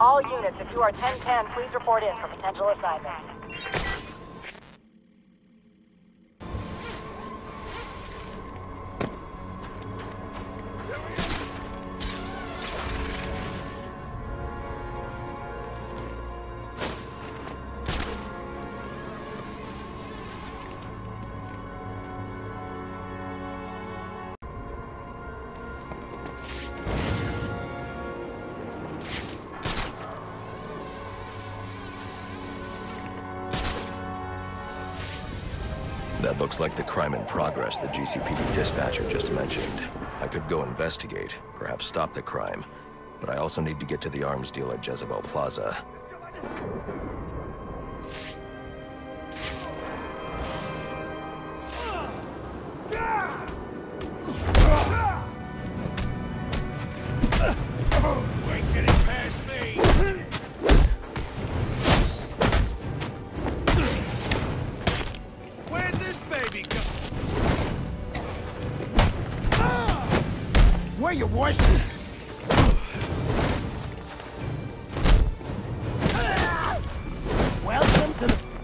All units, if you are 1010, please report in for potential assignment. That looks like the crime in progress the GCPD dispatcher just mentioned. I could go investigate, perhaps stop the crime, but I also need to get to the arms deal at Jezebel Plaza. be go- Where you, boys? Welcome to the...